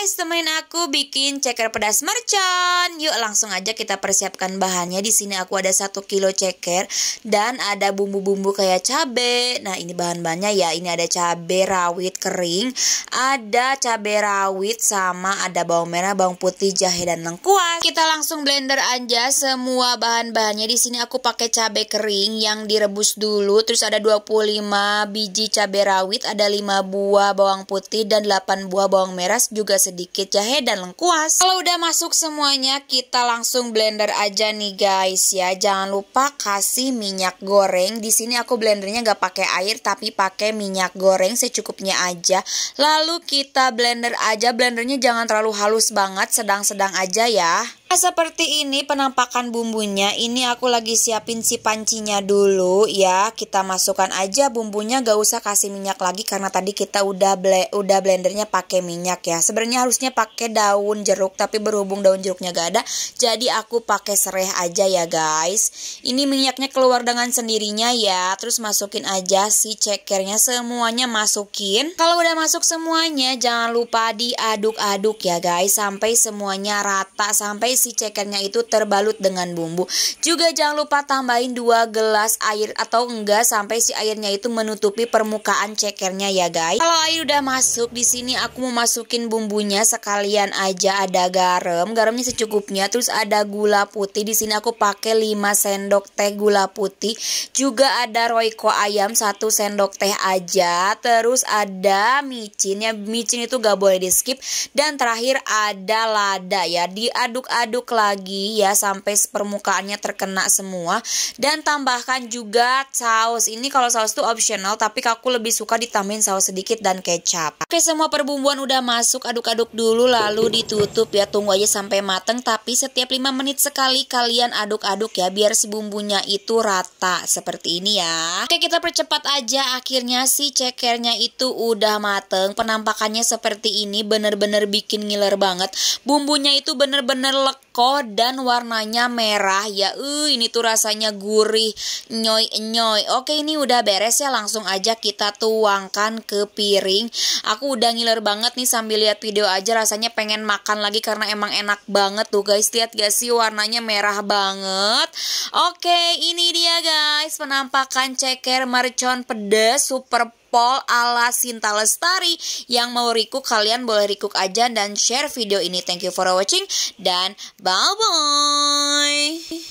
guys, temenin aku bikin ceker pedas mercon. Yuk langsung aja kita persiapkan bahannya. Di sini aku ada satu kilo ceker dan ada bumbu-bumbu kayak cabe. Nah ini bahan-bahannya ya. Ini ada cabe rawit kering, ada cabe rawit sama ada bawang merah, bawang putih, jahe dan lengkuas. Kita langsung blender aja semua bahan-bahannya. Di sini aku pakai cabe kering yang direbus dulu. Terus ada 25 biji cabe rawit, ada 5 buah bawang putih dan 8 buah bawang merah juga sedikit jahe dan lengkuas. Kalau udah masuk semuanya, kita langsung blender aja nih guys ya. Jangan lupa kasih minyak goreng. Di sini aku blendernya gak pakai air tapi pakai minyak goreng secukupnya aja. Lalu kita blender aja. Blendernya jangan terlalu halus banget, sedang-sedang aja ya. Nah, seperti ini penampakan bumbunya. Ini aku lagi siapin si pancinya dulu ya. Kita masukkan aja bumbunya gak usah kasih minyak lagi karena tadi kita udah ble udah blendernya pakai minyak ya. Sebenarnya harusnya pakai daun jeruk tapi berhubung daun jeruknya gak ada, jadi aku pakai serai aja ya guys. Ini minyaknya keluar dengan sendirinya ya. Terus masukin aja si cekernya semuanya masukin. Kalau udah masuk semuanya jangan lupa diaduk-aduk ya guys sampai semuanya rata sampai si cekernya itu terbalut dengan bumbu. Juga jangan lupa tambahin 2 gelas air atau enggak sampai si airnya itu menutupi permukaan cekernya ya guys. Kalau air udah masuk di sini aku mau masukin bumbunya sekalian aja ada garam, garamnya secukupnya, terus ada gula putih. Di sini aku pakai 5 sendok teh gula putih. Juga ada royco ayam 1 sendok teh aja. Terus ada micin ya, micin itu gak boleh di skip dan terakhir ada lada ya. Diaduk-aduk aduk lagi ya sampai permukaannya terkena semua. Dan tambahkan juga saus. Ini kalau saus itu optional tapi aku lebih suka ditambahin saus sedikit dan kecap. Oke semua perbumbuan udah masuk aduk-aduk dulu lalu ditutup ya. Tunggu aja sampai mateng tapi setiap 5 menit sekali kalian aduk-aduk ya biar si bumbunya itu rata. Seperti ini ya. Oke kita percepat aja. Akhirnya si cekernya itu udah mateng. Penampakannya seperti ini bener-bener bikin ngiler banget. Bumbunya itu bener-bener lek kok dan warnanya merah ya. Uh, ini tuh rasanya gurih, nyoy-nyoy. Oke, ini udah beres ya. Langsung aja kita tuangkan ke piring. Aku udah ngiler banget nih sambil lihat video aja rasanya pengen makan lagi karena emang enak banget tuh guys. Lihat gak sih warnanya merah banget. Oke, ini dia guys penampakan ceker mercon pedas super Pol ala Sinta Lestari. Yang mau recook kalian boleh recook aja dan share video ini. Thank you for watching dan bye-bye.